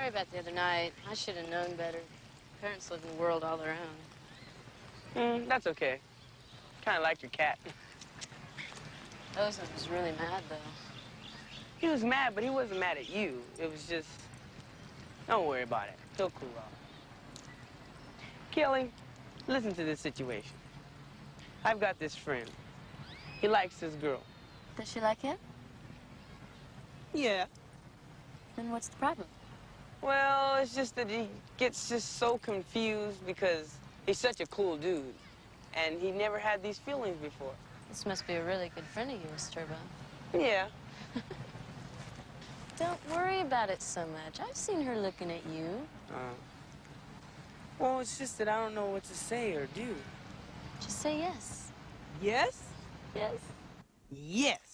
Sorry about the other night. I should have known better. Parents live in a world all their own. Mm, that's okay. Kind of like your cat. Ozone was really mad, though. He was mad, but he wasn't mad at you. It was just, don't worry about it. He'll cool off. Kelly, listen to this situation. I've got this friend. He likes this girl. Does she like him? Yeah. Then what's the problem? Well, it's just that he gets just so confused because he's such a cool dude. And he never had these feelings before. This must be a really good friend of yours, Turbo. Yeah. Don't worry about it so much. I've seen her looking at you. Uh, well, it's just that I don't know what to say or do. Just say yes. Yes? Yes. Yes.